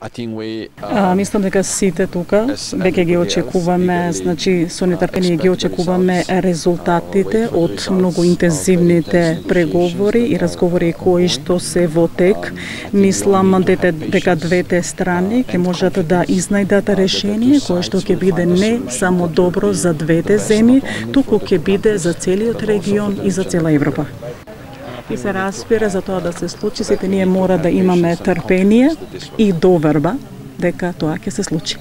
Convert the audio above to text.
А, мислам дека сите тука веќе ги очекуваме, значи со нетрпение ги очекуваме резултатите од многу интензивните преговори и разговори кои што се во тек. Мислам дека, дека двете страни ќе можат да изнајдат решение кое што ќе биде не само добро за двете земји, туку ќе биде за целиот регион и за цела Европа и се разбира за тоа да се случи, сите ние мора да имаме трпение и доверба дека тоа ќе се случи.